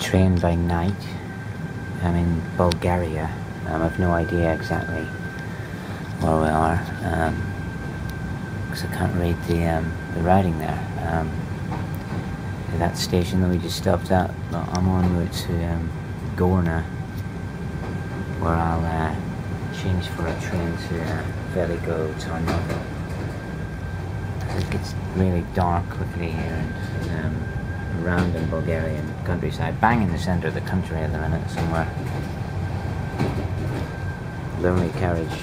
train by night. I'm in Bulgaria. Um, I've no idea exactly where we are because um, I can't read the um, the writing there. Um, that station that we just stopped at, I'm on route to um, Gorna, where I'll uh, change for a train to uh, Veliko Tarnovo. It gets really dark quickly here around in Bulgarian countryside, bang in the centre of the country at the minute somewhere. Lonely carriage